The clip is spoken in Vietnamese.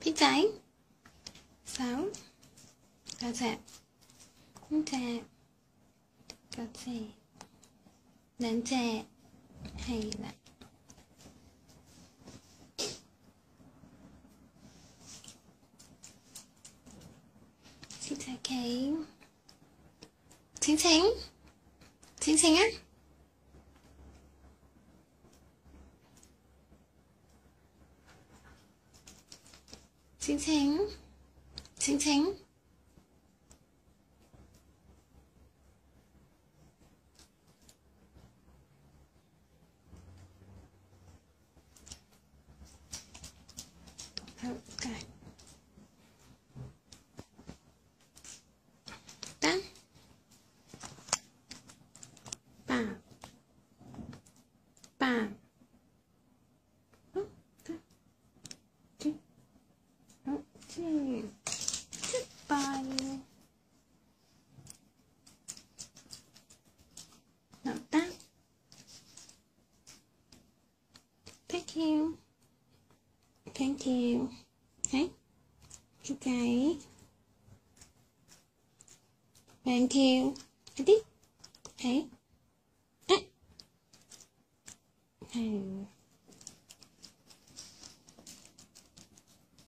Phía trái Sáu. Có dạ trà. Cà dạ Đánh trà. Hay là Xin chào cái Chính chính Chính chính á. Chính chính Chính chính Okay. Done. ba ba two, goodbye. Động tác. Thank you. Thank you. Đấy. Chú cái. Thank you. Cái tiếp. Đấy. Đấy.